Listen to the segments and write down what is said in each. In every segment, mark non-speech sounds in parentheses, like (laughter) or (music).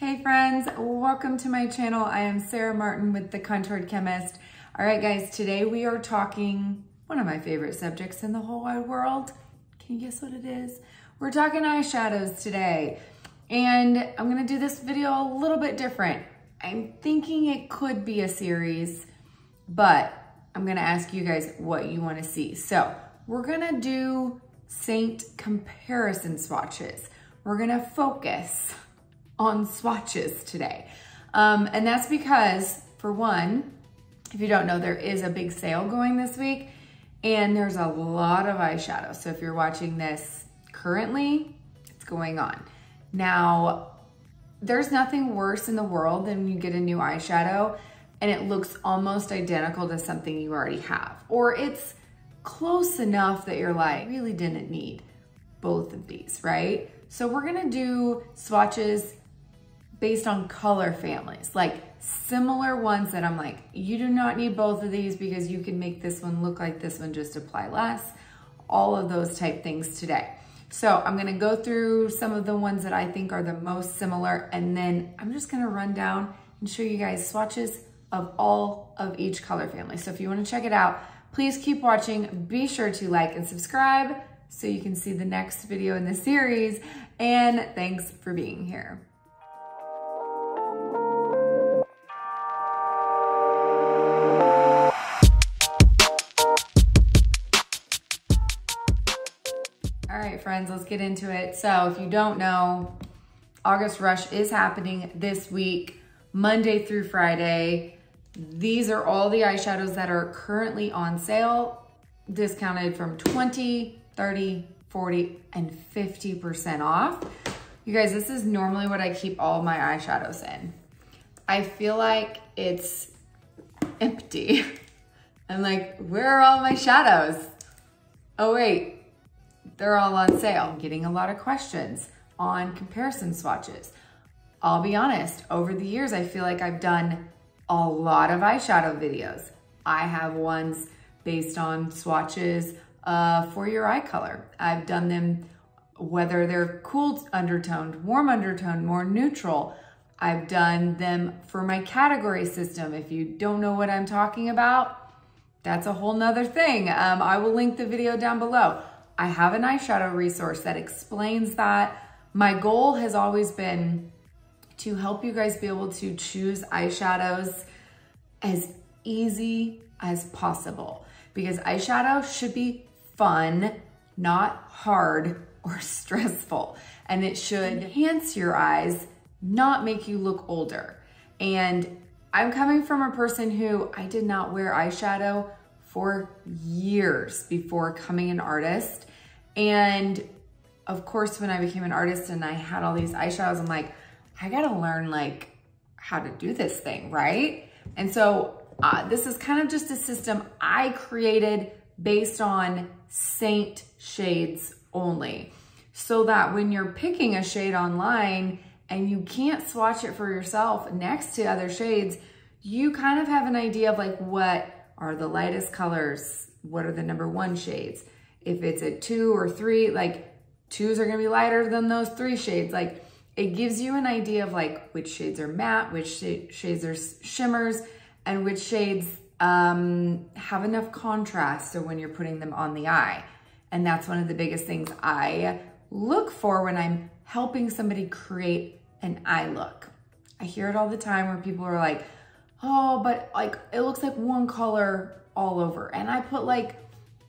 Hey friends, welcome to my channel. I am Sarah Martin with The Contoured Chemist. All right guys, today we are talking one of my favorite subjects in the whole wide world. Can you guess what it is? We're talking eyeshadows today. And I'm gonna do this video a little bit different. I'm thinking it could be a series, but I'm gonna ask you guys what you wanna see. So we're gonna do Seint comparison swatches. We're gonna focus on swatches today. Um, and that's because, for one, if you don't know, there is a big sale going this week and there's a lot of eyeshadow. So if you're watching this currently, it's going on. Now, there's nothing worse in the world than you get a new eyeshadow and it looks almost identical to something you already have. Or it's close enough that you're like, really didn't need both of these, right? So we're gonna do swatches based on color families, like similar ones that I'm like, you do not need both of these because you can make this one look like this one, just apply less, all of those type things today. So I'm gonna go through some of the ones that I think are the most similar, and then I'm just gonna run down and show you guys swatches of all of each color family. So if you wanna check it out, please keep watching. Be sure to like and subscribe so you can see the next video in the series. And thanks for being here. Right, friends, let's get into it. So if you don't know, August Rush is happening this week, Monday through Friday. These are all the eyeshadows that are currently on sale, discounted from 20, 30, 40, and 50% off. You guys, this is normally what I keep all my eyeshadows in. I feel like it's empty. (laughs) I'm like, where are all my shadows? Oh wait, they're all on sale. I'm getting a lot of questions on comparison swatches. I'll be honest, over the years, I feel like I've done a lot of eyeshadow videos. I have ones based on swatches uh, for your eye color. I've done them whether they're cool undertoned, warm undertoned, more neutral. I've done them for my category system. If you don't know what I'm talking about, that's a whole nother thing. Um, I will link the video down below. I have an eyeshadow resource that explains that. My goal has always been to help you guys be able to choose eyeshadows as easy as possible because eyeshadow should be fun, not hard or (laughs) stressful. And it should enhance your eyes, not make you look older. And I'm coming from a person who I did not wear eyeshadow for years before coming an artist. And of course, when I became an artist and I had all these eyeshadows, I'm like, I gotta learn like how to do this thing, right? And so uh, this is kind of just a system I created based on Seint shades only. So that when you're picking a shade online and you can't swatch it for yourself next to other shades, you kind of have an idea of like what are the lightest colors, what are the number one shades. If it's a two or three, like twos are gonna be lighter than those three shades. Like it gives you an idea of like which shades are matte, which sh shades are shimmers, and which shades um, have enough contrast so when you're putting them on the eye. And that's one of the biggest things I look for when I'm helping somebody create an eye look. I hear it all the time where people are like, oh, but like it looks like one color all over. And I put like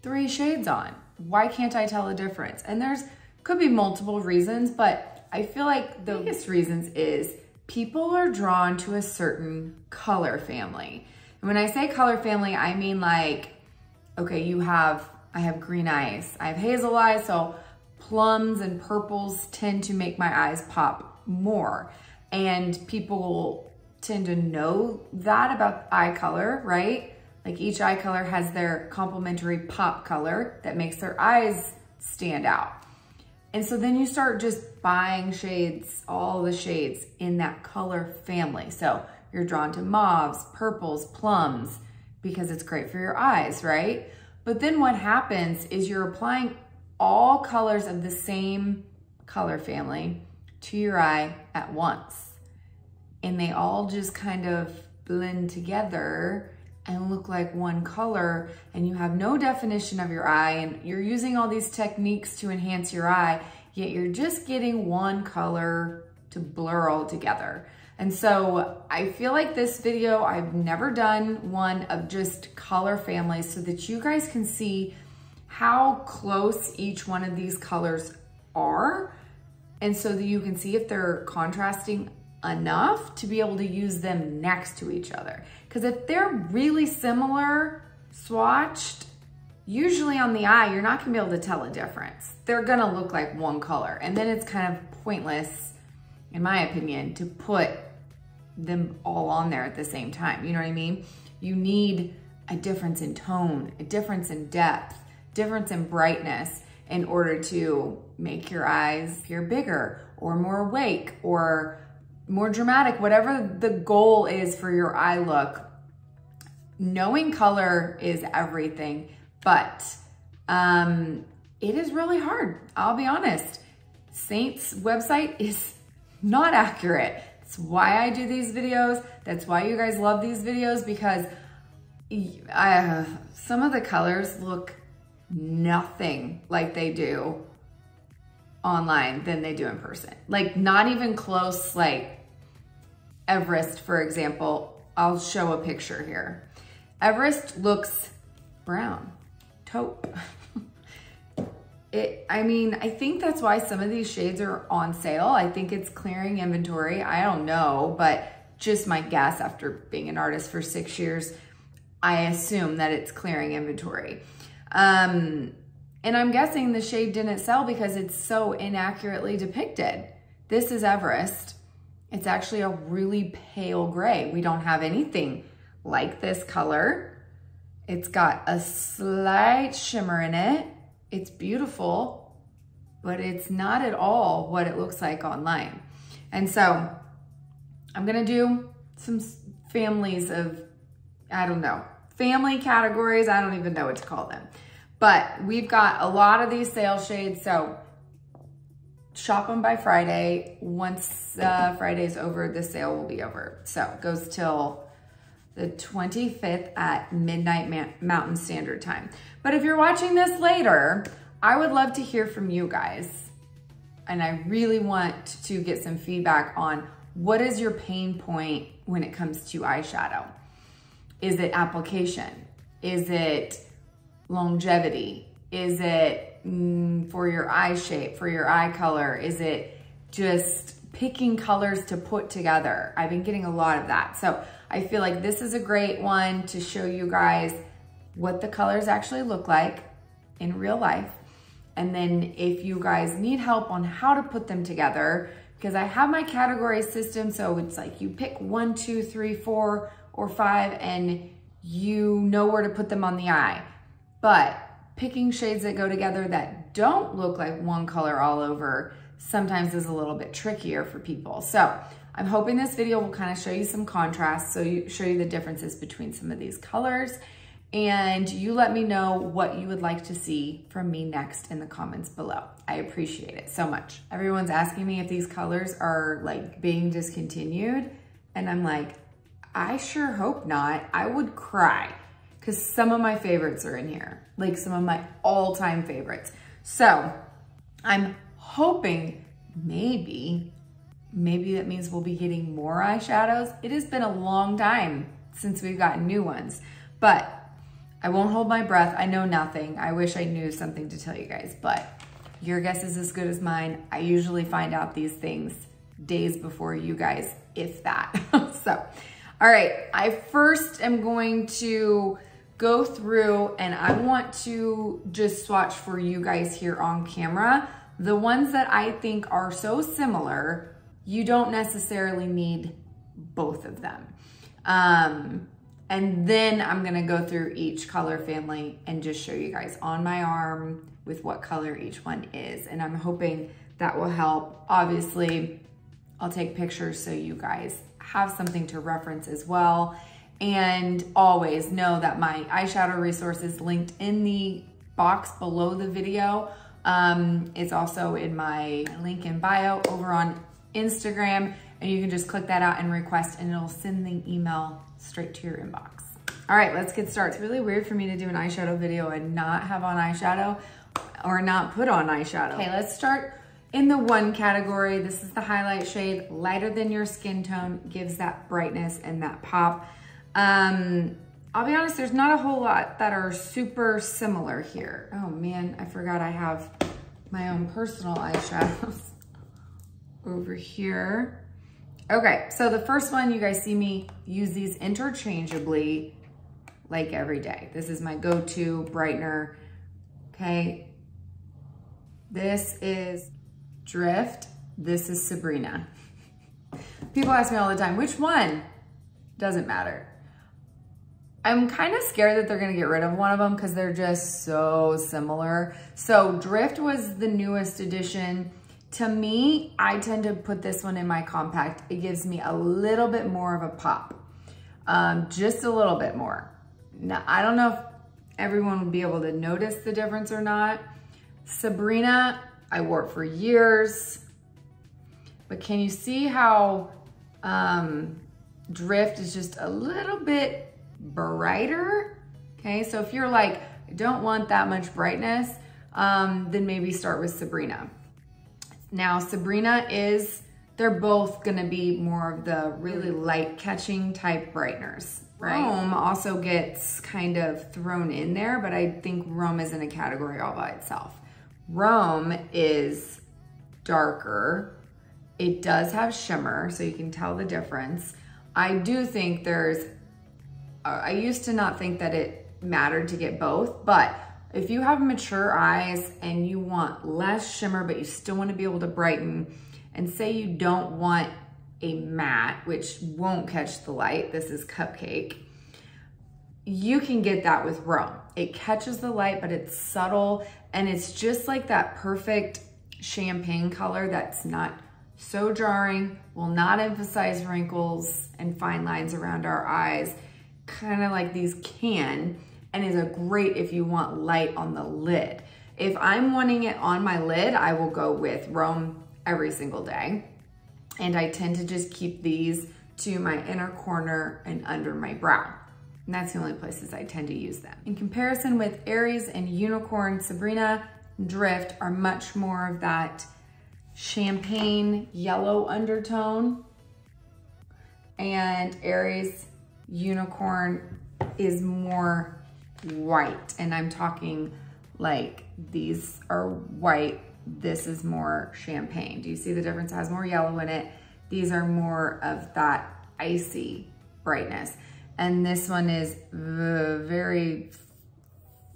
three shades on. Why can't I tell a difference? And there's could be multiple reasons, but I feel like the biggest reasons is people are drawn to a certain color family. And when I say color family, I mean like, okay, you have, I have green eyes, I have hazel eyes, so plums and purples tend to make my eyes pop more. And people tend to know that about eye color, right? Like each eye color has their complementary pop color that makes their eyes stand out. And so then you start just buying shades, all the shades in that color family. So you're drawn to mauves, purples, plums, because it's great for your eyes, right? But then what happens is you're applying all colors of the same color family to your eye at once. and they all just kind of blend together and look like one color and you have no definition of your eye and you're using all these techniques to enhance your eye, yet you're just getting one color to blur all together. And so I feel like this video, I've never done one of just color families so that you guys can see how close each one of these colors are. And so that you can see if they're contrasting enough to be able to use them next to each other. Because if they're really similar, swatched, usually on the eye, you're not gonna be able to tell a difference. They're gonna look like one color. And then it's kind of pointless, in my opinion, to put them all on there at the same time. You know what I mean? You need a difference in tone, a difference in depth, difference in brightness in order to make your eyes appear bigger or more awake or more dramatic, whatever the goal is for your eye look. Knowing color is everything, but um, it is really hard. I'll be honest. Seint's website is not accurate. That's why I do these videos. That's why you guys love these videos because I, some of the colors look nothing like they do online than they do in person. Like not even close, like Everest, for example, I'll show a picture here. Everest looks brown, taupe. (laughs) It, I mean, I think that's why some of these shades are on sale. I think it's clearing inventory. I don't know, but just my guess after being an artist for six years, I assume that it's clearing inventory. Um, and I'm guessing the shade didn't sell because it's so inaccurately depicted. This is Everest. It's actually a really pale gray. We don't have anything like this color. It's got a slight shimmer in it. It's beautiful, but it's not at all what it looks like online. And so I'm gonna do some families of, I don't know, family categories. I don't even know what to call them. But we've got a lot of these sale shades. So shop them by Friday. Once uh, Friday's over, the sale will be over. So it goes till the 25th at midnight Mountain Standard Time. But if you're watching this later, I would love to hear from you guys. And I really want to get some feedback on what is your pain point when it comes to eyeshadow? Is it application? Is it longevity? Is it mm, for your eye shape, for your eye color? Is it just picking colors to put together? I've been getting a lot of that. So I feel like this is a great one to show you guys what the colors actually look like in real life. And then if you guys need help on how to put them together, because I have my category system, so it's like you pick one, two, three, four, or five, and you know where to put them on the eye. But picking shades that go together that don't look like one color all over sometimes is a little bit trickier for people. So I'm hoping this video will kind of show you some contrast, so you show you the differences between some of these colors and you let me know what you would like to see from me next in the comments below. I appreciate it so much. Everyone's asking me if these colors are like being discontinued and I'm like, I sure hope not. I would cry because some of my favorites are in here, like some of my all-time favorites. So I'm hoping maybe, maybe that means we'll be getting more eyeshadows. It has been a long time since we've gotten new ones, but I won't hold my breath. I know nothing. I wish I knew something to tell you guys, but your guess is as good as mine. I usually find out these things days before you guys, if that. (laughs) so, all right, I first am going to go through and I want to just swatch for you guys here on camera. The ones that I think are so similar, you don't necessarily need both of them. Um, and then I'm gonna go through each color family and just show you guys on my arm with what color each one is. And I'm hoping that will help. Obviously, I'll take pictures so you guys have something to reference as well. And always know that my eyeshadow resource is linked in the box below the video. Um, it's also in my link in bio over on Instagram and you can just click that out and request and it'll send the email straight to your inbox. All right, let's get started. It's really weird for me to do an eyeshadow video and not have on eyeshadow or not put on eyeshadow. Okay, let's start in the one category. This is the highlight shade, lighter than your skin tone, gives that brightness and that pop. Um, I'll be honest, there's not a whole lot that are super similar here. Oh man, I forgot I have my own personal eyeshadows (laughs) over here. Okay, so the first one, you guys see me use these interchangeably like every day. This is my go-to brightener, okay? This is Drift. This is Sabrina. (laughs) People ask me all the time, which one? Doesn't matter. I'm kind of scared that they're gonna get rid of one of them because they're just so similar. So Drift was the newest addition. To me, I tend to put this one in my compact. It gives me a little bit more of a pop, um, just a little bit more. Now, I don't know if everyone would be able to notice the difference or not. Sabrina, I wore it for years, but can you see how um, Drift is just a little bit brighter. Okay, so if you're like, I don't want that much brightness, um, then maybe start with Sabrina. Now Sabrina is, they're both gonna be more of the really light catching type brighteners. Right. Rome also gets kind of thrown in there, but I think Rome is in a category all by itself. Rome is darker. It does have shimmer, so you can tell the difference. I do think there's Uh, I used to not think that it mattered to get both, but if you have mature eyes and you want less shimmer, but you still want to be able to brighten, and say you don't want a matte, which won't catch the light, this is Cupcake, you can get that with Rome. It catches the light, but it's subtle, and it's just like that perfect champagne color that's not so jarring, will not emphasize wrinkles and fine lines around our eyes, kind of like these can and is a great if you want light on the lid. If I'm wanting it on my lid, I will go with Rome every single day. And I tend to just keep these to my inner corner and under my brow. And that's the only places I tend to use them. In comparison with Aries and Unicorn, Sabrina Drift are much more of that champagne yellow undertone. And Aries unicorn is more white and I'm talking like these are white, this is more champagne. Do you see the difference? It has more yellow in it. These are more of that icy brightness. And this one is very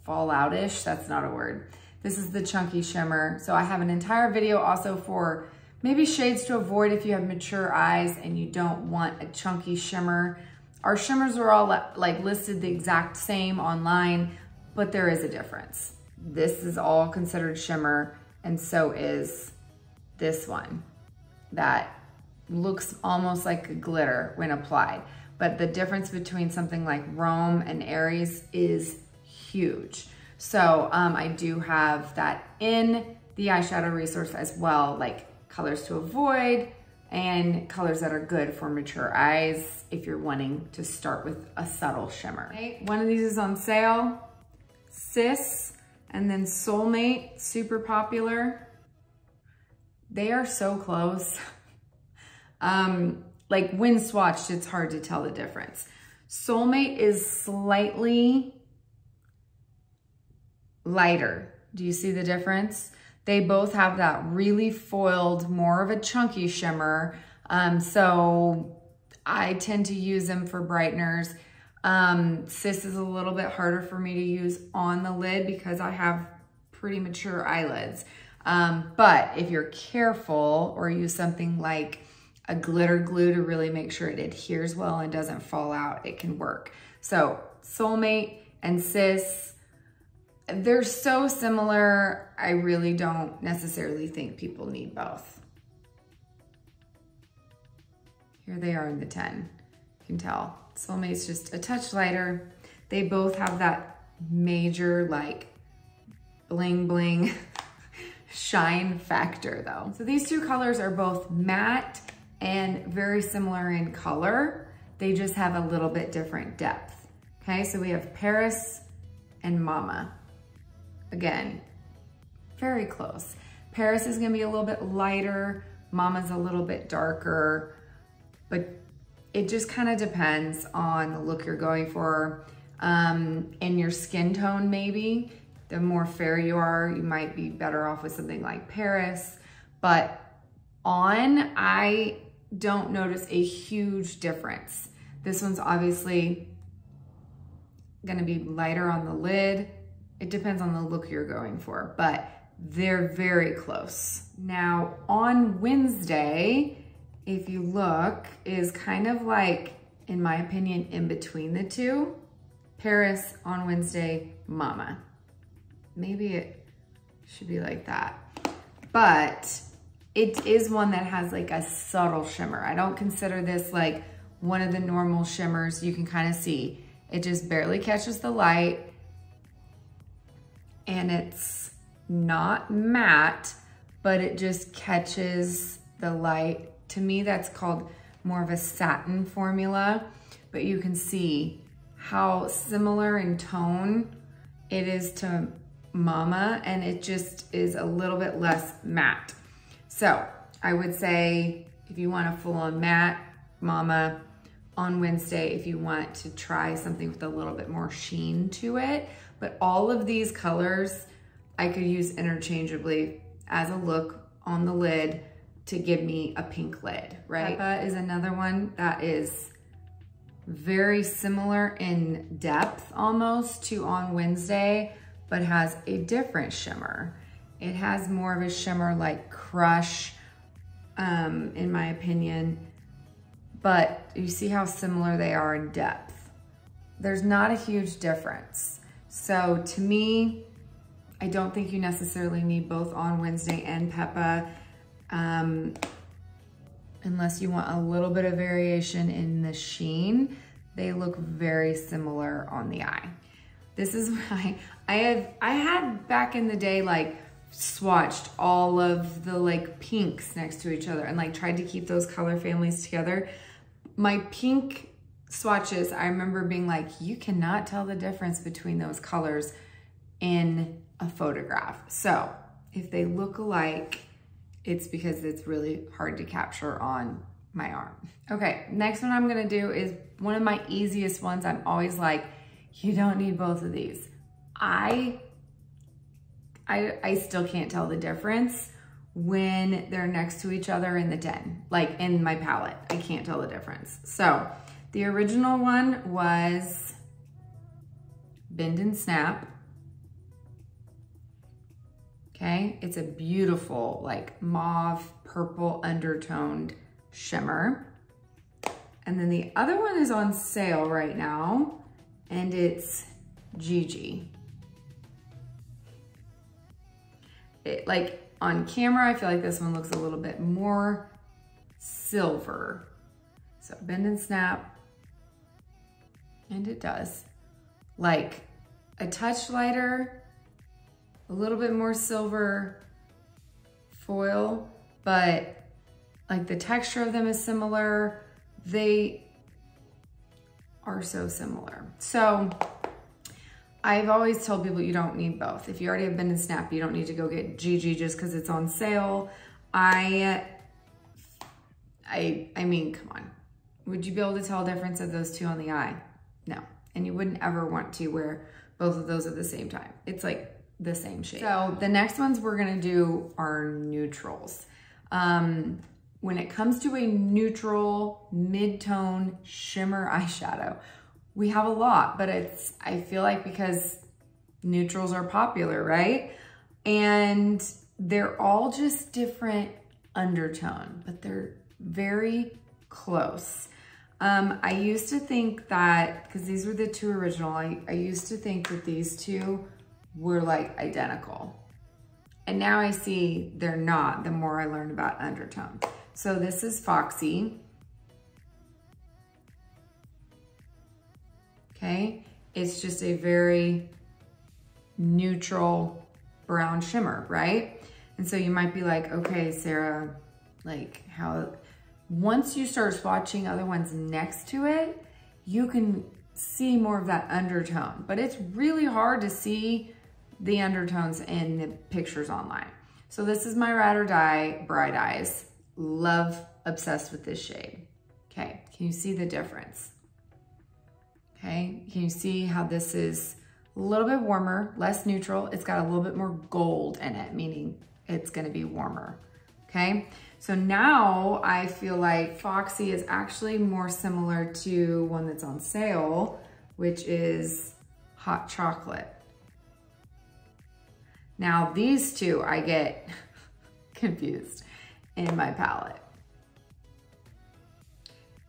falloutish. That's not a word. This is the chunky shimmer. So I have an entire video also for maybe shades to avoid if you have mature eyes and you don't want a chunky shimmer. Our shimmers are all like listed the exact same online, but there is a difference. This is all considered shimmer and so is this one that looks almost like a glitter when applied. But the difference between something like Rome and Aries is huge. So um, I do have that in the eyeshadow resource as well, like colors to avoid, and colors that are good for mature eyes if you're wanting to start with a subtle shimmer. Okay, one of these is on sale, Sis, and then Soulmate, super popular. They are so close. (laughs) um, like when swatched, it's hard to tell the difference. Soulmate is slightly lighter. Do you see the difference? They both have that really foiled, more of a chunky shimmer. Um, so I tend to use them for brighteners. Um, Sis is a little bit harder for me to use on the lid because I have pretty mature eyelids. Um, but if you're careful or use something like a glitter glue to really make sure it adheres well and doesn't fall out, it can work. So Soulmate and Sis, they're so similar, I really don't necessarily think people need both. Here they are in the 10. You can tell. Soulmate's just a touch lighter. They both have that major like bling bling (laughs) shine factor though. So these two colors are both matte and very similar in color. They just have a little bit different depth. Okay, so we have Paris and Mama. Again, very close. Paris is gonna be a little bit lighter, Mama's a little bit darker, but it just kind of depends on the look you're going for um, and your skin tone maybe. The more fair you are, you might be better off with something like Paris. But on, I don't notice a huge difference. This one's obviously gonna be lighter on the lid. It depends on the look you're going for, but they're very close. Now on Wednesday, if you look, is kind of like, in my opinion, in between the two. Paris on Wednesday, Mama. Maybe it should be like that. But it is one that has like a subtle shimmer. I don't consider this like one of the normal shimmers you can kind of see. It just barely catches the light and it's not matte, but it just catches the light. To me, that's called more of a satin formula, but you can see how similar in tone it is to Mama, and it just is a little bit less matte. So I would say if you want a full-on matte, Mama, on Wednesday if you want to try something with a little bit more sheen to it. But all of these colors I could use interchangeably as a look on the lid to give me a pink lid, right? Peppa is another one that is very similar in depth almost to On Wednesday, but has a different shimmer. It has more of a shimmer like Crush, um, in my opinion, but you see how similar they are in depth. There's not a huge difference. So to me, I don't think you necessarily need both on Wednesday and Peppa, um, unless you want a little bit of variation in the sheen. They look very similar on the eye. This is (laughs) why I have, I had back in the day, like swatched all of the like pinks next to each other and like tried to keep those color families together. My pink swatches, I remember being like, you cannot tell the difference between those colors in a photograph. So if they look alike, it's because it's really hard to capture on my arm. Okay, next one I'm gonna do is one of my easiest ones. I'm always like, you don't need both of these. I, I, I still can't tell the difference when they're next to each other in the den, like in my palette. I can't tell the difference. So the original one was Bend and Snap. Okay, it's a beautiful like mauve purple undertoned shimmer. And then the other one is on sale right now and it's Gigi. It, like on camera, I feel like this one looks a little bit more silver. So bend and snap, and it does. Like a touch lighter, a little bit more silver foil, but like the texture of them is similar. They are so similar. So I've always told people you don't need both. If you already have Bend and Snap, you don't need to go get Gigi just because it's on sale. I, I, I mean, come on. Would you be able to tell a difference of those two on the eye? No. And you wouldn't ever want to wear both of those at the same time. It's like the same shade. So the next ones we're gonna do are neutrals. Um, when it comes to a neutral mid-tone shimmer eyeshadow, we have a lot, but it's, I feel like because neutrals are popular, right? And they're all just different undertone, but they're very close. Um, I used to think that, because these were the two original, I, I used to think that these two were like identical. And now I see they're not the more I learned about undertone. So this is Foxy. Okay, it's just a very neutral brown shimmer, right? And so you might be like, okay, Sarah, like how, Once you start swatching other ones next to it, you can see more of that undertone, but it's really hard to see the undertones in the pictures online. So this is my Ride or Die Bright Eyes. Love, obsessed with this shade. Okay, can you see the difference? Okay, can you see how this is a little bit warmer, less neutral. It's got a little bit more gold in it, meaning it's gonna be warmer, okay? So now I feel like Foxy is actually more similar to one that's on sale, which is hot chocolate. Now these two I get (laughs) confused in my palette.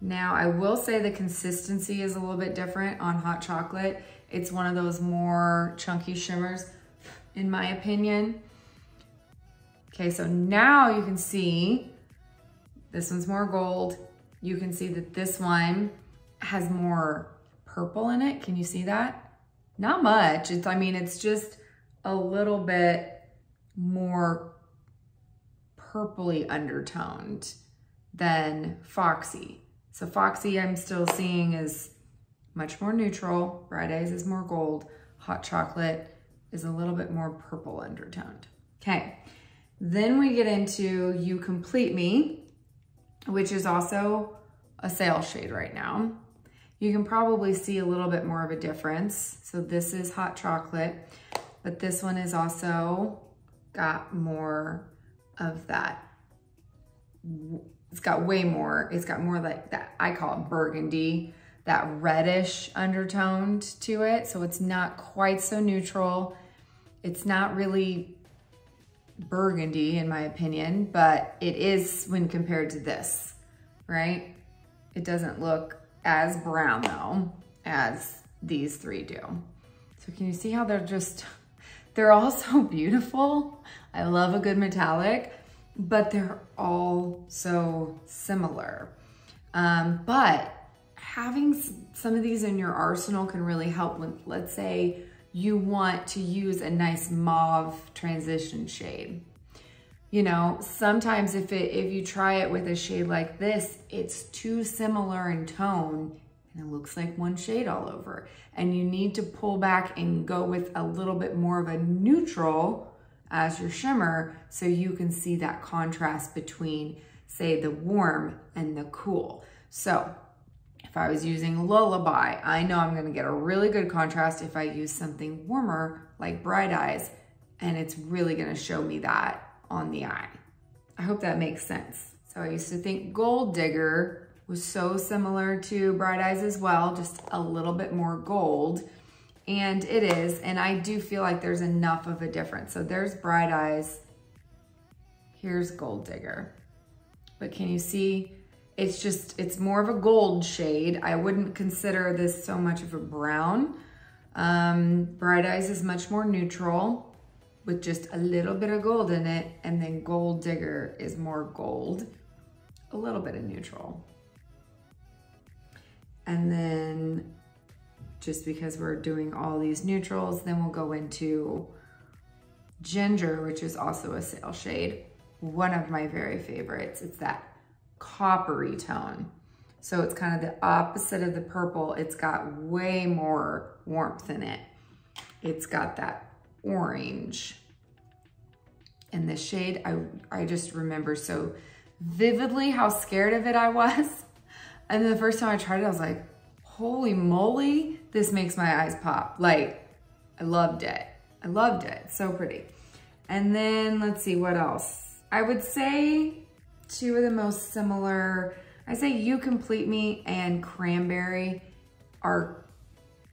Now I will say the consistency is a little bit different on hot chocolate. It's one of those more chunky shimmers in my opinion. Okay, so now you can see this one's more gold. You can see that this one has more purple in it. Can you see that? Not much. It's, I mean, it's just a little bit more purpley undertoned than Foxy. So Foxy I'm still seeing is much more neutral. Bright Eyes is more gold. Hot Chocolate is a little bit more purple undertoned. Okay, then we get into You Complete Me, which is also a sale shade right now. You can probably see a little bit more of a difference. So this is hot chocolate, but this one is also got more of that. It's got way more, it's got more like that, I call it burgundy, that reddish undertoned to it. So it's not quite so neutral. It's not really burgundy in my opinion, but it is when compared to this, right? It doesn't look as brown though as these three do. So can you see how they're just, (laughs) they're all so (laughs) beautiful. I love a good metallic, but they're all so similar. Um, but having some of these in your arsenal can really help when, let's say, you want to use a nice mauve transition shade. You know, sometimes if it if you try it with a shade like this, it's too similar in tone and it looks like one shade all over. And you need to pull back and go with a little bit more of a neutral as your shimmer so you can see that contrast between, say, the warm and the cool. So if I was using Lullaby, I know I'm gonna get a really good contrast if I use something warmer like Bright Eyes, and it's really gonna show me that on the eye. I hope that makes sense. So I used to think Gold Digger was so similar to Bright Eyes as well, just a little bit more gold. And it is, and I do feel like there's enough of a difference. So there's Bright Eyes, here's Gold Digger. But can you see it's just, it's more of a gold shade. I wouldn't consider this so much of a brown. Um, Bright Eyes is much more neutral with just a little bit of gold in it. And then Gold Digger is more gold, a little bit of neutral. And then just because we're doing all these neutrals, then we'll go into Ginger, which is also a sale shade. One of my very favorites. It's that coppery tone. So it's kind of the opposite of the purple. It's got way more warmth in it. It's got that orange. And the shade, I, I just remember so vividly how scared of it I was. (laughs) And the first time I tried it, I was like, holy moly, this makes my eyes pop. Like, I loved it. I loved it, so pretty. And then let's see, what else? I would say two of the most similar, I say You Complete Me and Cranberry are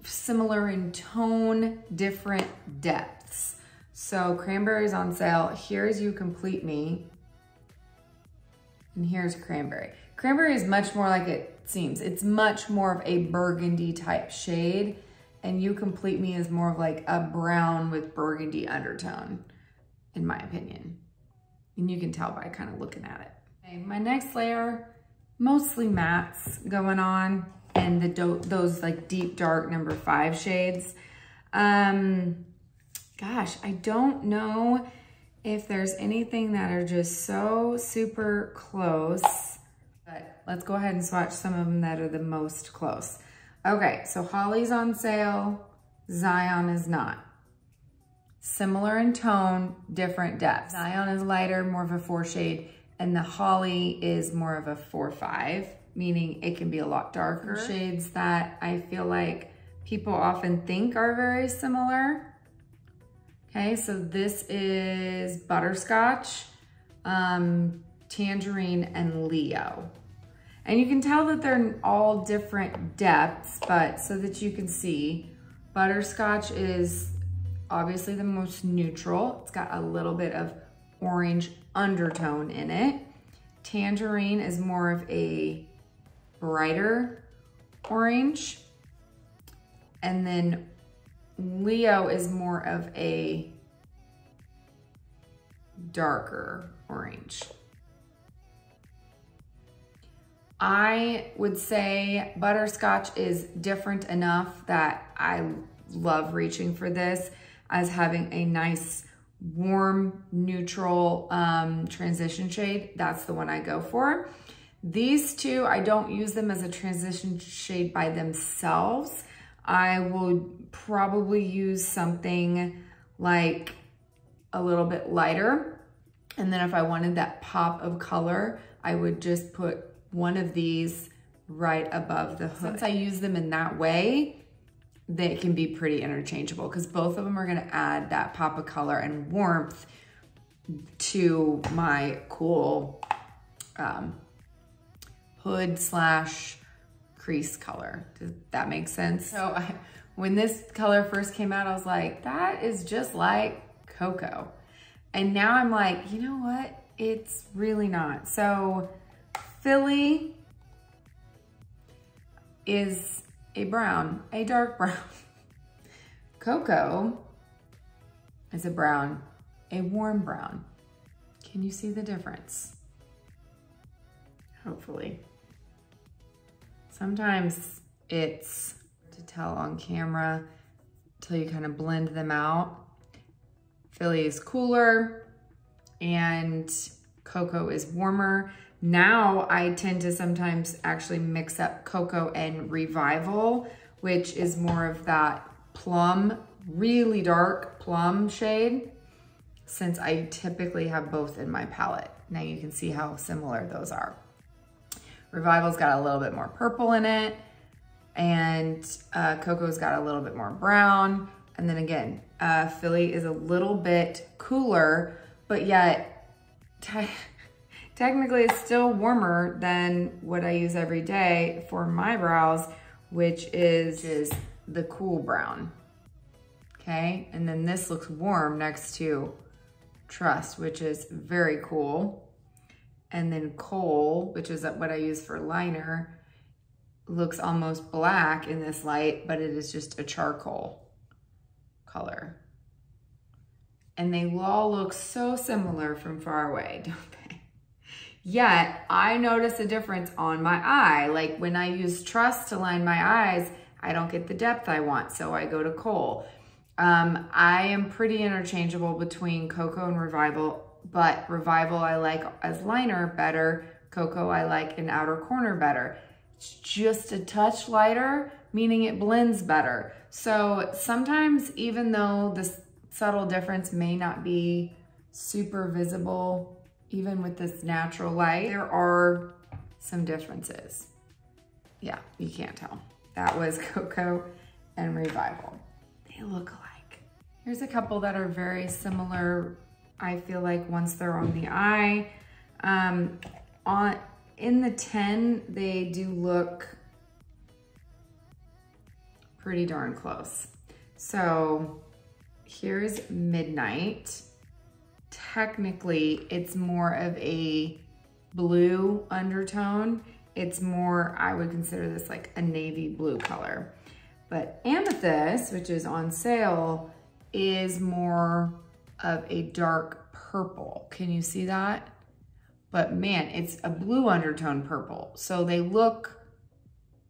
similar in tone, different depths. So Cranberry's on sale. Here's You Complete Me. And here's Cranberry. Cranberry is much more like it seems. It's much more of a burgundy type shade. And You Complete Me is more of like a brown with burgundy undertone, in my opinion. And you can tell by kind of looking at it. Okay, my next layer, mostly mattes going on and the those like deep dark number five shades. Um, gosh, I don't know if there's anything that are just so super close, but let's go ahead and swatch some of them that are the most close. Okay, so Holly's on sale, Zion is not. Similar in tone, different depth. Zion is lighter, more of a four shade, and the Holly is more of a four five, meaning it can be a lot darker. Shades that I feel like people often think are very similar. Okay, so this is Butterscotch, um, Tangerine, and Leo. And you can tell that they're all different depths, but so that you can see, Butterscotch is obviously the most neutral. It's got a little bit of orange undertone in it. Tangerine is more of a brighter orange. And then Leo is more of a darker orange. I would say butterscotch is different enough that I love reaching for this as having a nice warm neutral um, transition shade. That's the one I go for. These two, I don't use them as a transition shade by themselves. I will probably use something like a little bit lighter. And then if I wanted that pop of color, I would just put one of these right above the hood. Since I use them in that way, they can be pretty interchangeable because both of them are gonna add that pop of color and warmth to my cool um, hood slash crease color. Does that make sense? So I, when this color first came out, I was like, that is just like cocoa. And now I'm like, you know what? It's really not. So Philly is a brown, a dark (laughs) brown. Cocoa is a brown, a warm brown. Can you see the difference? Hopefully. Sometimes it's to tell on camera till you kind of blend them out. Philly is cooler and cocoa is warmer. Now I tend to sometimes actually mix up cocoa and revival, which is more of that plum, really dark plum shade, since I typically have both in my palette. Now you can see how similar those are. Revival's got a little bit more purple in it, and uh, Cocoa's got a little bit more brown. And then again, uh, Philly is a little bit cooler, but yet (laughs) technically it's still warmer than what I use every day for my brows, which is, is the cool brown. Okay, and then this looks warm next to Trust, which is very cool. And then Coal, which is what I use for liner, looks almost black in this light, but it is just a charcoal color. And they all look so similar from far away, (laughs) don't they? Yet, I notice a difference on my eye. Like when I use Trust to line my eyes, I don't get the depth I want, so I go to Coal. Um, I am pretty interchangeable between Cocoa and Revival, but Revival I like as liner better. Cocoa I like in outer corner better. It's just a touch lighter, meaning it blends better. So sometimes even though the subtle difference may not be super visible, even with this natural light, there are some differences. Yeah, you can't tell. That was (laughs) Cocoa and Revival. They look alike. Here's a couple that are very similar, I feel like once they're on the eye. Um, on In the 10, they do look pretty darn close. So here's Midnight. Technically, it's more of a blue undertone it's more, I would consider this like a navy blue color. But amethyst, which is on sale, is more of a dark purple. Can you see that? But man, it's a blue undertone purple. So they look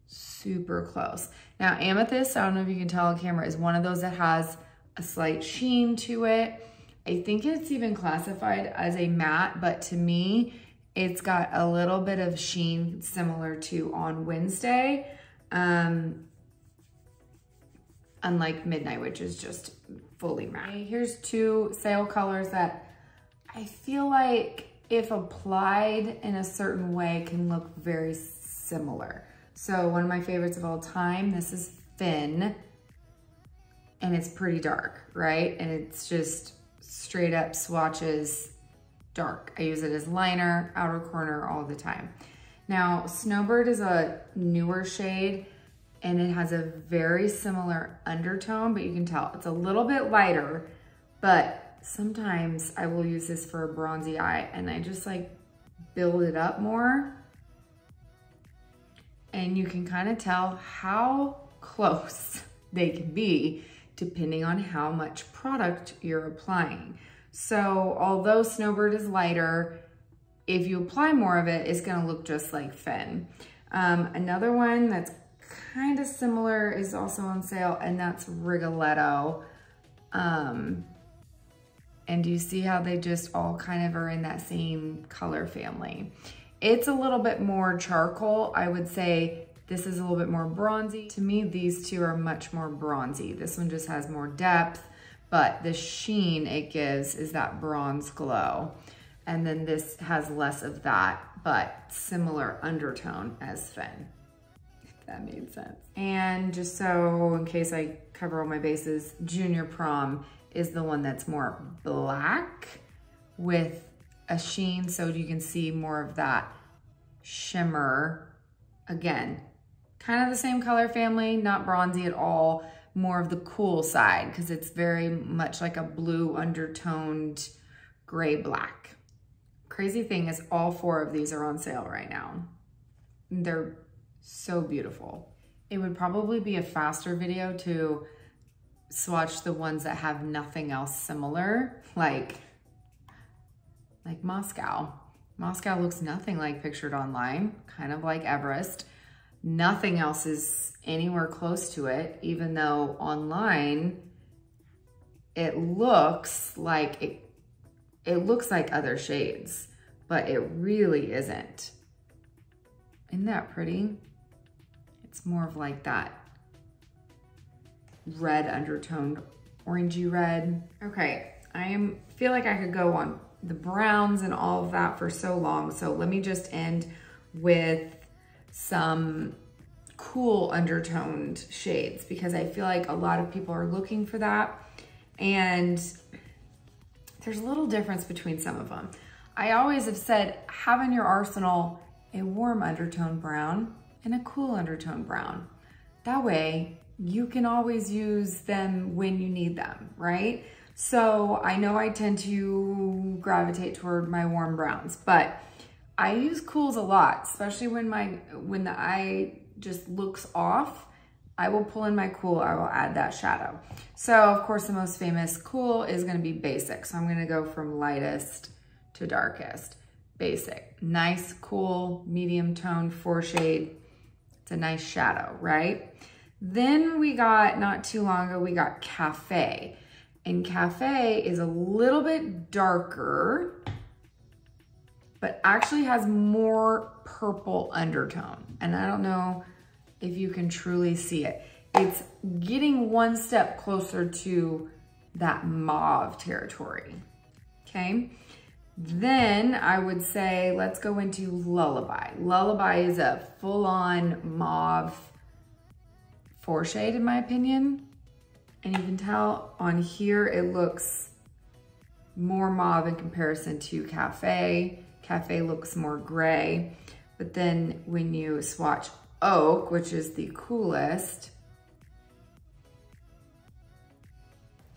super close. Now amethyst, I don't know if you can tell on camera, is one of those that has a slight sheen to it. I think it's even classified as a matte, but to me, It's got a little bit of sheen similar to On Wednesday. Um, unlike Midnight, which is just fully matte. Here's two sale colors that I feel like if applied in a certain way can look very similar. So one of my favorites of all time, this is Thin and it's pretty dark, right? And it's just straight up swatches dark. I use it as liner, outer corner all the time. Now, Snowbird is a newer shade and it has a very similar undertone, but you can tell it's a little bit lighter, but sometimes I will use this for a bronzy eye and I just like build it up more. And you can kind of tell how (laughs) close they can be depending on how much product you're applying. So although Snowbird is lighter, if you apply more of it, it's gonna look just like Finn. Um, another one that's kind of similar is also on sale and that's Rigoletto. Um, and do you see how they just all kind of are in that same color family? It's a little bit more charcoal. I would say this is a little bit more bronzy. To me, these two are much more bronzy. This one just has more depth, but the sheen it gives is that bronze glow. And then this has less of that, but similar undertone as Finn, if that made sense. And just so in case I cover all my bases, Junior Prom is the one that's more black with a sheen so you can see more of that shimmer. Again, kind of the same color family, not bronzy at all, more of the cool side because it's very much like a blue undertoned gray black. Crazy thing is all four of these are on sale right now. They're so beautiful. It would probably be a faster video to swatch the ones that have nothing else similar, like, like Moscow. Moscow looks nothing like pictured online, kind of like Everest. Nothing else is anywhere close to it, even though online it looks like it, it looks like other shades, but it really isn't. Isn't that pretty? It's more of like that red undertoned orangey red. Okay, I am feel like I could go on the browns and all of that for so long. So let me just end with some cool undertoned shades because I feel like a lot of people are looking for that. And there's a little difference between some of them. I always have said, have in your arsenal a warm undertone brown and a cool undertone brown. That way you can always use them when you need them, right? So I know I tend to gravitate toward my warm browns, but I use cools a lot, especially when my when the eye just looks off. I will pull in my cool, I will add that shadow. So of course the most famous cool is gonna be basic. So I'm gonna go from lightest to darkest. Basic, nice, cool, medium tone, four shade. It's a nice shadow, right? Then we got, not too long ago, we got Cafe. And Cafe is a little bit darker, but actually has more purple undertone. And I don't know if you can truly see it. It's getting one step closer to that mauve territory, okay? Then I would say, let's go into Lullaby. Lullaby is a full-on mauve four shade in my opinion. And you can tell on here, it looks more mauve in comparison to Cafe. Cafe looks more gray. But then when you swatch Oak, which is the coolest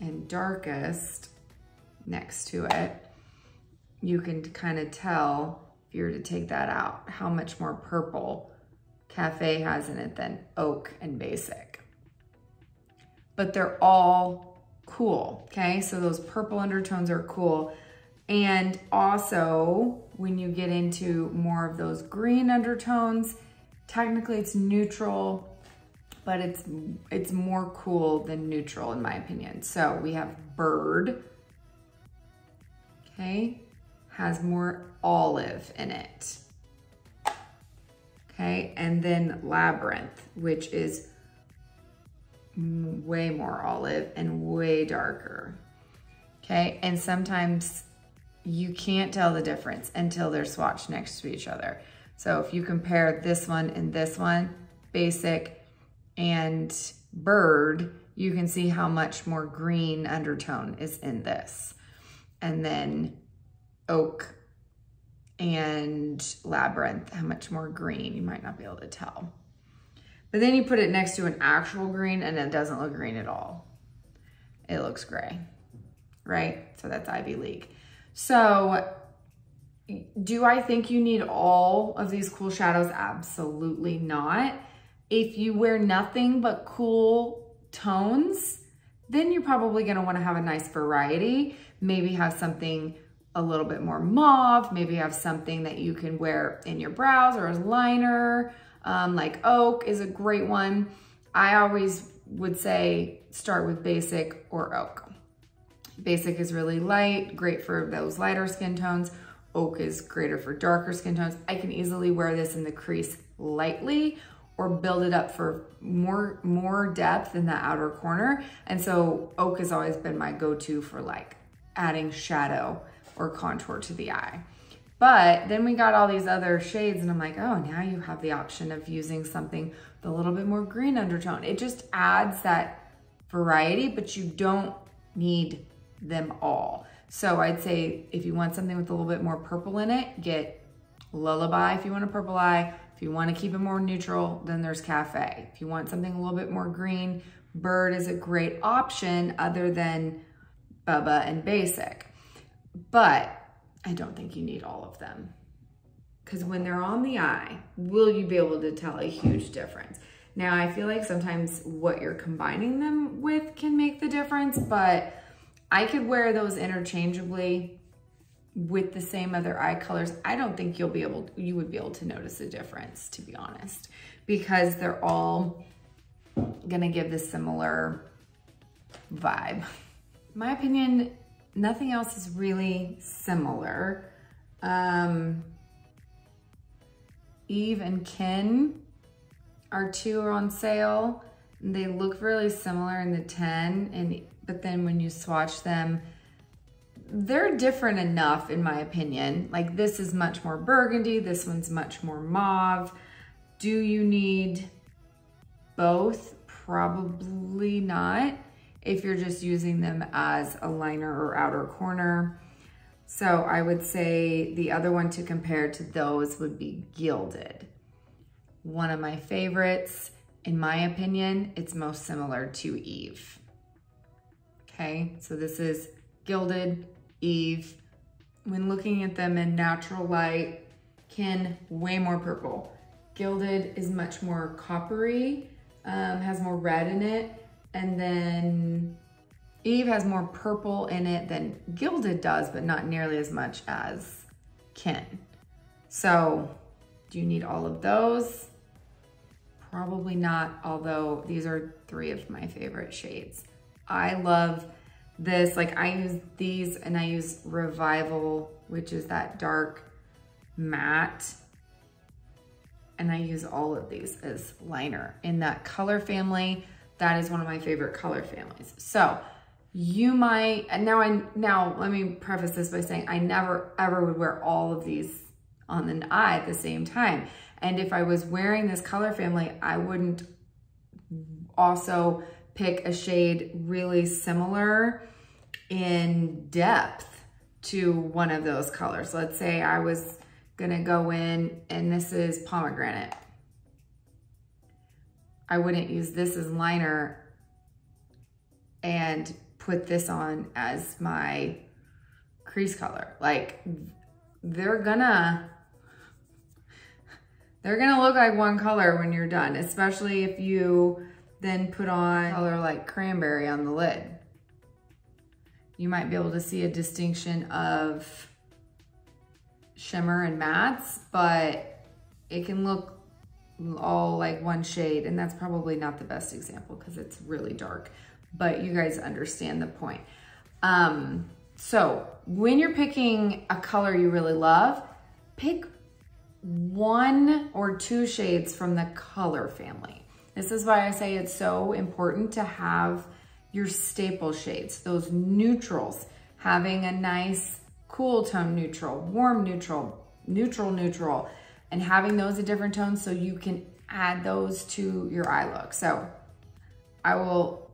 and darkest next to it, you can kind of tell if you were to take that out, how much more purple Cafe has in it than Oak and Basic. But they're all cool, okay? So those purple undertones are cool. And also, when you get into more of those green undertones, technically it's neutral, but it's it's more cool than neutral in my opinion. So we have Bird, okay? has more olive in it. Okay, and then Labyrinth, which is way more olive and way darker. Okay, and sometimes you can't tell the difference until they're swatched next to each other. So if you compare this one and this one, basic and bird, you can see how much more green undertone is in this. And then oak and labyrinth, how much more green, you might not be able to tell. But then you put it next to an actual green and it doesn't look green at all. It looks gray, right? So that's Ivy League. So do I think you need all of these cool shadows? Absolutely not. If you wear nothing but cool tones, then you're probably gonna wanna have a nice variety. Maybe have something a little bit more mauve, maybe have something that you can wear in your brows or as liner, um, like oak is a great one. I always would say start with basic or oak. Basic is really light, great for those lighter skin tones. Oak is greater for darker skin tones. I can easily wear this in the crease lightly or build it up for more, more depth in the outer corner. And so oak has always been my go-to for like adding shadow or contour to the eye. But then we got all these other shades and I'm like, oh, now you have the option of using something with a little bit more green undertone. It just adds that variety, but you don't need them all. So I'd say if you want something with a little bit more purple in it, get Lullaby if you want a purple eye. If you want to keep it more neutral, then there's Cafe. If you want something a little bit more green, Bird is a great option other than Bubba and Basic. But I don't think you need all of them. Because when they're on the eye, will you be able to tell a huge difference? Now, I feel like sometimes what you're combining them with can make the difference, but I could wear those interchangeably with the same other eye colors. I don't think you'll be able, you would be able to notice a difference, to be honest, because they're all gonna give the similar vibe. my opinion, nothing else is really similar. Um, Eve and Ken, are two are on sale. And they look really similar in the 10, and but then when you swatch them, they're different enough in my opinion. Like this is much more burgundy, this one's much more mauve. Do you need both? Probably not if you're just using them as a liner or outer corner. So I would say the other one to compare to those would be Gilded. One of my favorites, in my opinion, it's most similar to Eve. Okay, so this is Gilded, Eve. When looking at them in natural light, Kin way more purple. Gilded is much more coppery, um, has more red in it, and then Eve has more purple in it than Gilded does, but not nearly as much as Kin. So do you need all of those? Probably not, although these are three of my favorite shades. I love this, like I use these and I use Revival, which is that dark matte. And I use all of these as liner in that color family. That is one of my favorite color families. So you might, and now I, now let me preface this by saying I never ever would wear all of these on an eye at the same time. And if I was wearing this color family, I wouldn't also pick a shade really similar in depth to one of those colors. Let's say I was gonna go in and this is pomegranate. I wouldn't use this as liner and put this on as my crease color. Like they're gonna, they're gonna look like one color when you're done, especially if you then put on color like cranberry on the lid. You might be able to see a distinction of shimmer and mattes, but it can look all like one shade and that's probably not the best example because it's really dark but you guys understand the point um So when you're picking a color you really love, pick one or two shades from the color family. This is why I say it's so important to have your staple shades, those neutrals, having a nice cool tone neutral, warm neutral, neutral neutral, and having those in different tones so you can add those to your eye look. So I will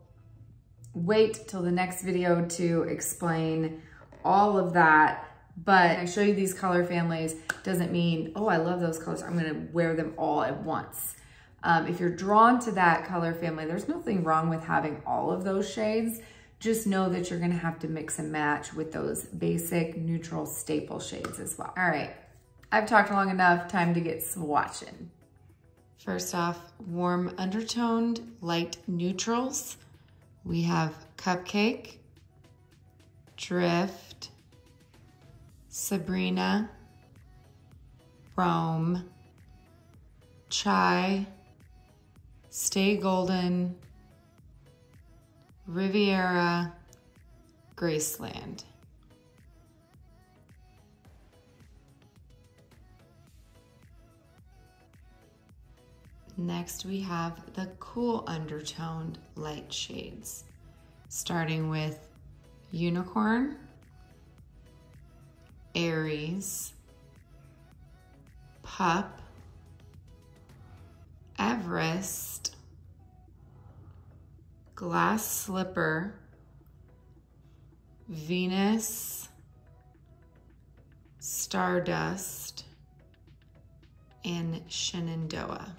wait till the next video to explain all of that. But I show you these color families doesn't mean, oh, I love those colors. I'm gonna wear them all at once. Um, if you're drawn to that color family, there's nothing wrong with having all of those shades. Just know that you're gonna have to mix and match with those basic neutral staple shades as well. All right, I've talked long enough, time to get swatching. First off, warm undertoned light neutrals. We have Cupcake, Drift, Sabrina, Rome, Chai, Stay Golden, Riviera, Graceland. Next, we have the cool undertoned light shades, starting with Unicorn, Aries, Pup, Everest, Glass Slipper, Venus, Stardust, and Shenandoah.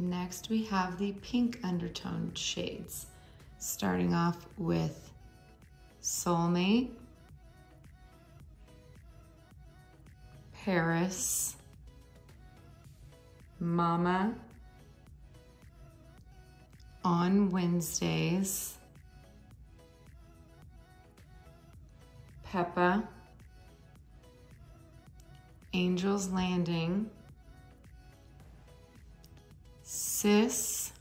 Next, we have the pink undertone shades, starting off with Soulmate, Paris, Mama, on Wednesdays, Peppa, Angel's Landing, Sis,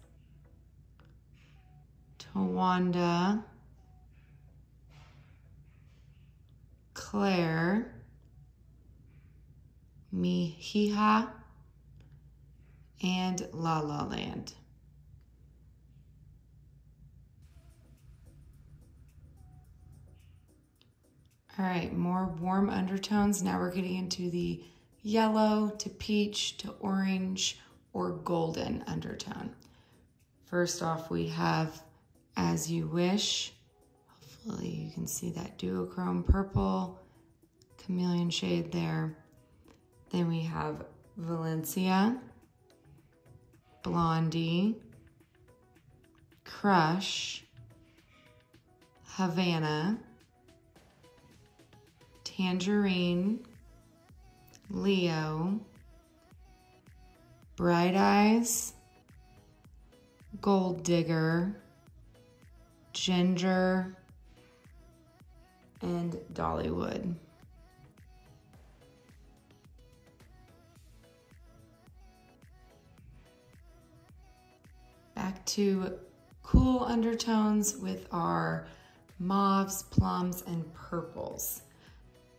Tawanda, Claire, Mihiha, and La La Land. All right, more warm undertones. Now we're getting into the yellow to peach to orange or golden undertone. First off, we have As You Wish. Hopefully you can see that duochrome purple, chameleon shade there. Then we have Valencia, Blondie, Crush, Havana, Tangerine, Leo, Bright Eyes, Gold Digger, Ginger, and Dollywood. Back to cool undertones with our mauves, plums, and purples.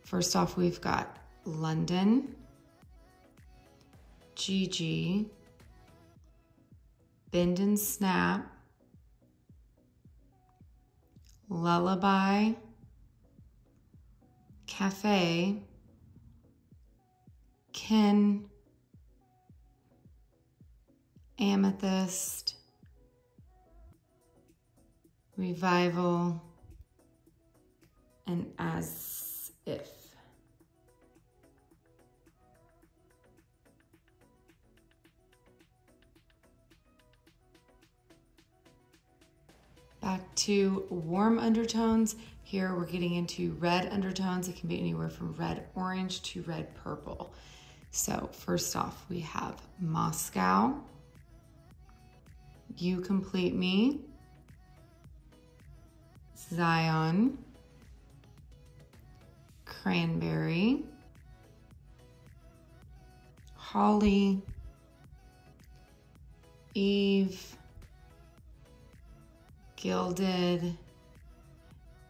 First off, we've got London, Gigi, Bend and Snap, Lullaby, Cafe, Ken, Amethyst, Revival, and As If. Back to warm undertones. Here we're getting into red undertones. It can be anywhere from red orange to red purple. So first off, we have Moscow, You Complete Me, Zion, Cranberry, Holly, Eve, Gilded,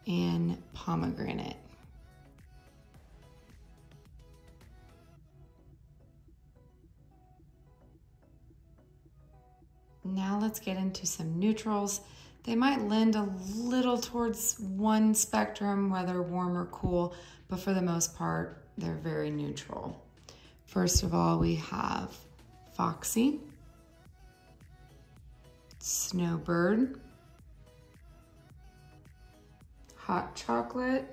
and Pomegranate. Now let's get into some neutrals. They might lend a little towards one spectrum, whether warm or cool, but for the most part, they're very neutral. First of all, we have Foxy, Snowbird, Hot Chocolate,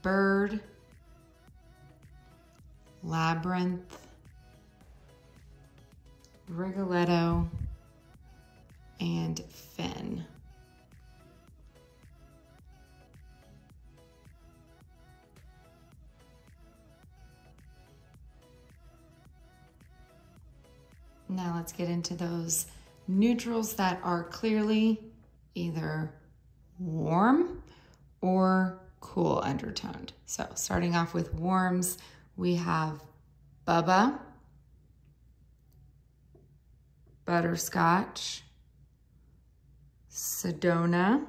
Bird, Labyrinth, Rigoletto, and Finn. Now let's get into those neutrals that are clearly either warm or cool undertoned. So starting off with warms, we have Bubba, Butterscotch, Sedona,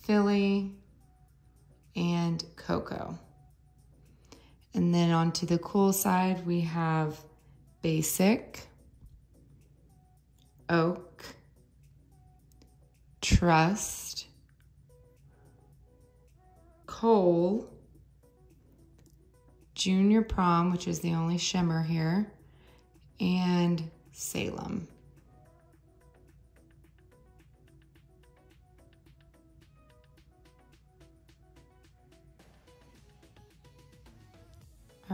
Philly, and Cocoa. And then onto the cool side, we have Basic, Oak, Trust, Coal, Junior Prom, which is the only shimmer here, and Salem.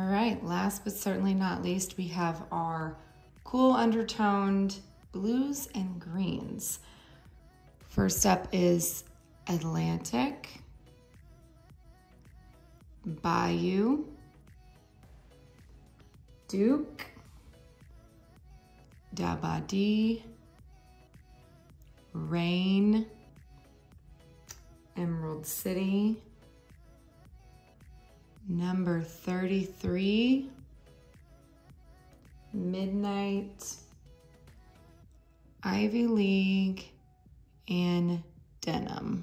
All right, last but certainly not least, we have our cool undertoned blues and greens. First up is Atlantic, Bayou, Duke, Dabadi, Rain, Emerald City, Number 33, Midnight, Ivy League, and Denim.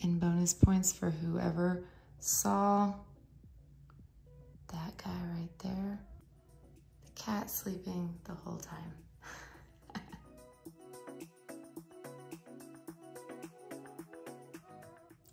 And bonus points for whoever saw that guy right there. The cat sleeping the whole time.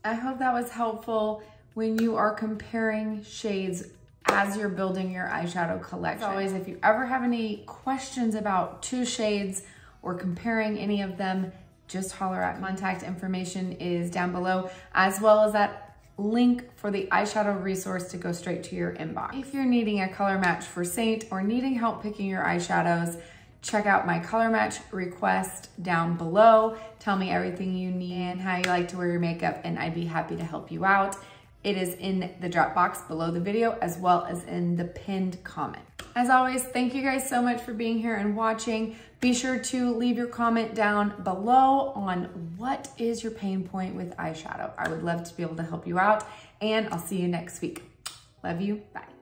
I hope that was helpful when you are comparing shades as you're building your eyeshadow collection. As always, if you ever have any questions about two shades or comparing any of them, just holler at contact information is down below, as well as that link for the eyeshadow resource to go straight to your inbox. If you're needing a color match for Seint or needing help picking your eyeshadows, check out my color match request down below. Tell me everything you need and how you like to wear your makeup and I'd be happy to help you out. It is in the drop box below the video as well as in the pinned comment. As always, thank you guys so much for being here and watching. Be sure to leave your comment down below on what is your pain point with eyeshadow. I would love to be able to help you out and I'll see you next week. Love you, bye.